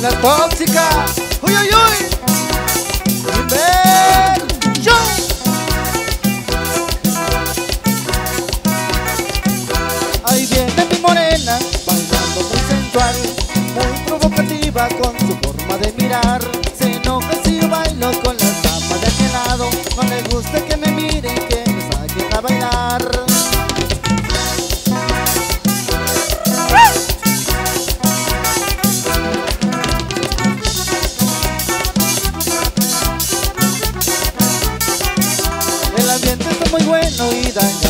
la tóxica. Uy, uy, uy. Ahí viene mi morena, bailando muy sensual, muy provocativa con su forma de mirar. Se enoja si bailo con las damas de mi lado, no le gusta está muy bueno y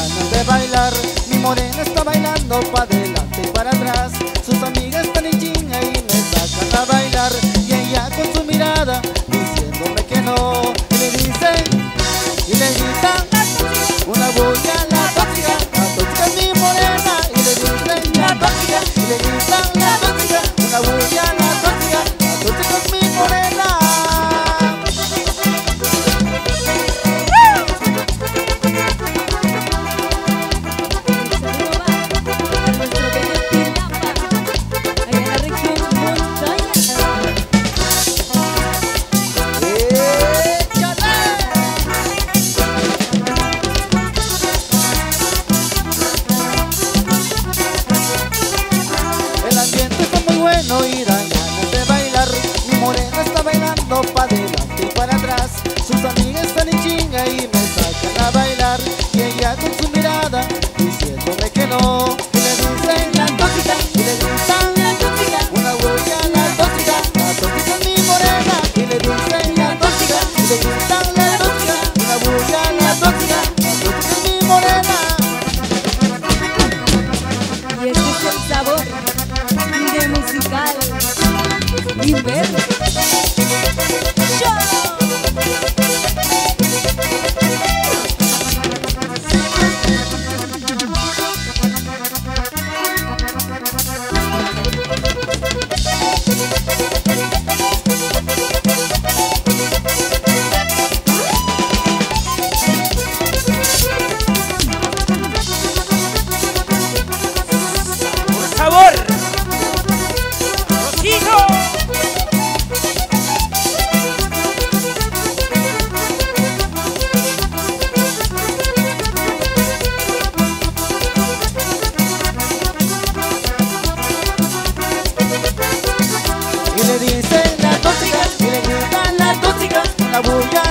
bailando pa' adelante y para atrás. Sus amigas están en chinga y me sacan a bailar. Y ella con su mirada diciéndome que no. Le dicen la tóxica y le gritan la tóxica. Una huella a la tóxica. La tóxica es mi morena. Y le dicen la tóxica y le gritan la tóxica. Una huella a la tóxica. La tóxica es mi morena. Y este es el sabor de musical. Inverno. le dicen las tóxicas y le gustan las tóxicas, la bulla